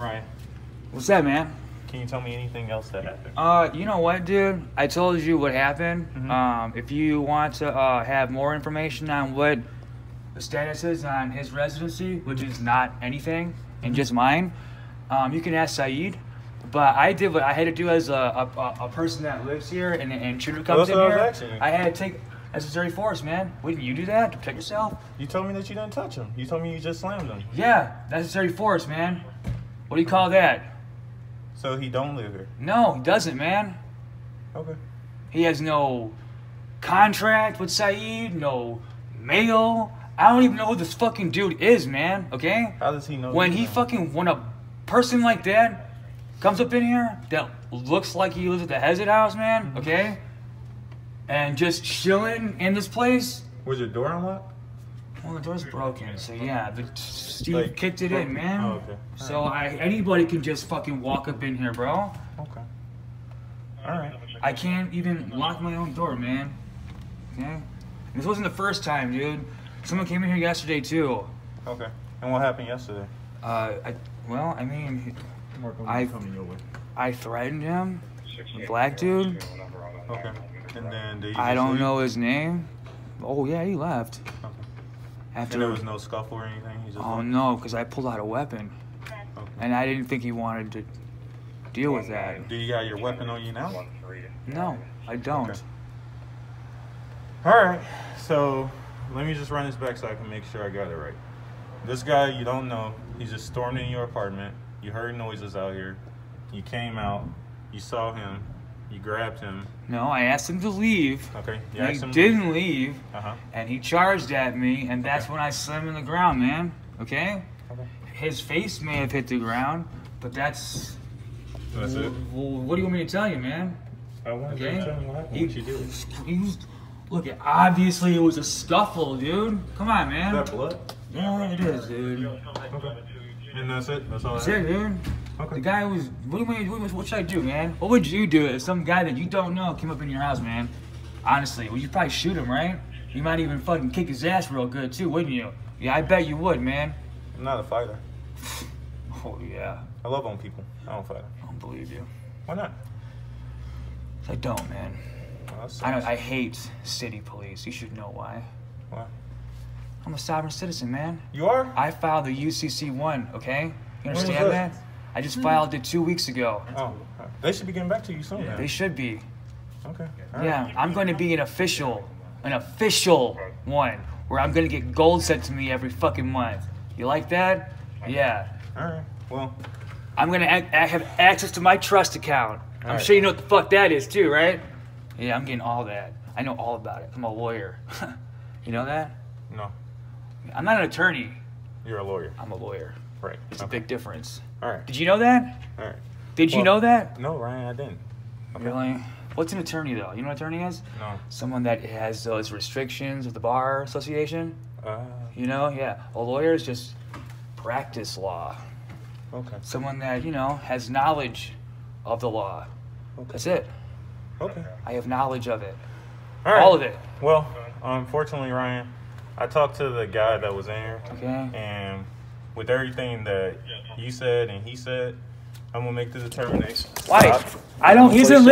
Ryan, What's that, man? can you tell me anything else that happened? Uh, you know what, dude? I told you what happened. Mhm. Um, if you want to uh, have more information on what the status is on his residency, which is not anything and just mine, um, you can ask Saeed. But I did what I had to do as a, a, a- person that lives here and an intruder comes that's in what I was here. I had to take necessary force, man. Wouldn't you do that to protect yourself? You told me that you didn't touch him. You told me you just slammed him. Yeah, necessary force, man. What do you call that? So he don't live here. No, he doesn't, man. Okay. He has no contract with Saeed, no mail. I don't even know who this fucking dude is, man. Okay? How does he know? When he know? fucking when a person like that comes up in here that looks like he lives at the Hezit house, man, mm-hmm. okay? And just chilling in this place. was your door unlocked? Well, the door's broken, so yeah, but Steve Like, kicked it broken? in, man. Oh, okay. So I anybody can just fucking walk up in here, bro. Okay. All right. I can't even lock my own door, man. Okay? This wasn't the first time, dude. Someone came in here yesterday too. Okay. And what happened yesterday? Uh, I, well, I mean, I, I threatened him, a black dude. Okay. And then did he I don't leave? know his name. Oh yeah, he left Okay. After. And there was no scuffle or anything. He just oh no, because I pulled out a weapon, Okay. and I didn't think he wanted to deal with that. Do you got your weapon on you now? No, I don't. Okay. All right. So let me just run this back so I can make sure I got it right. This guy you don't know. He's just stormed in your apartment. You heard noises out here. You came out. You saw him. You grabbed him. No, I asked him to leave. Okay. You he didn't leave. Uh huh. and he charged at me, and that's Okay. when I slammed him in the ground, man. Okay? Okay. His face may have hit the ground, but that's. That's it. What do you want me to tell you, man? I want Okay? to tell me what happened. He, What you he was- look, obviously it was a scuffle, dude. Come on, man. Is that blood? Yeah, it is, dude. Okay. And that's it. That's all. That's that it, dude. Okay. The guy was. What do you? What, what should I do, man? What would you do if some guy that you don't know came up in your house, man? Honestly, well, you'd probably shoot him, right? You might even fucking kick his ass real good too, wouldn't you? Yeah, I bet you would, man. I'm not a fighter. Oh yeah, I love on people. I don't fight. I don't believe you. Why not? I don't, man. Well, I don't. I hate city police. You should know why. Why? I'm a sovereign citizen, man. You are? I filed the UCC one. Okay, you understand that? I just filed it two weeks ago. Oh, they should be getting back to you soon. They should be. Okay. right. Yeah, I'm going to be an official, an official one where I'm going to get gold sent to me every fucking month. You like that? Yeah. All right. Well, I'm going to have access to my trust account. I'm Alright. sure you know what the fuck that is too, right? Yeah, I'm getting all that. I know all about it. I'm a lawyer. you know that? no, I'm not an attorney. You're a lawyer. I'm a lawyer. Right. It's a big difference. All right. Did you know that? All right. Did you know that? No, Ryan, I didn't. Okay. Really? What's an attorney though? You know what an attorney is? No. Someone that has those restrictions with the bar association. Uh, You know, yeah. A lawyer is just practice law. okay. Someone that, you know, has knowledge of the law. Okay. That's it. Okay. I have knowledge of it. All right. All of it. Well, unfortunately, Ryan, I talked to the guy that was in here, Okay? and with everything that you said and he said, I'm gonna make the determination. Why? I don't, he's in